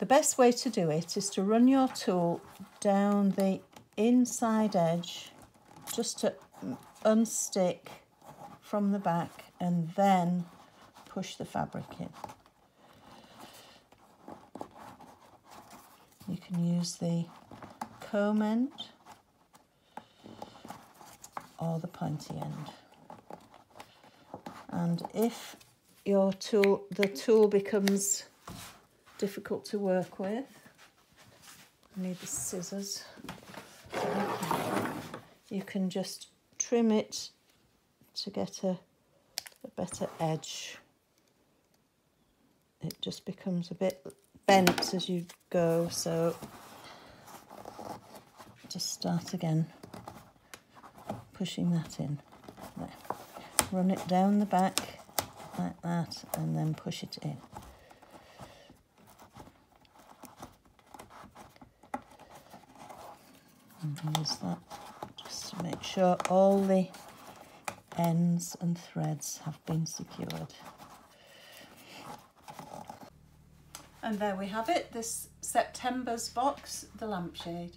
the best way to do it is to run your tool down the inside edge just to unstick from the back and then push the fabric in. You can use the comb end or the pointy end. And if your tool, the tool becomes difficult to work with, I need the scissors. You can just trim it to get a, a better edge. It just becomes a bit bent as you go, so just start again, pushing that in. There. Run it down the back like that and then push it in. And use that just to make sure all the ends and threads have been secured. And there we have it, this September's box, the lampshade.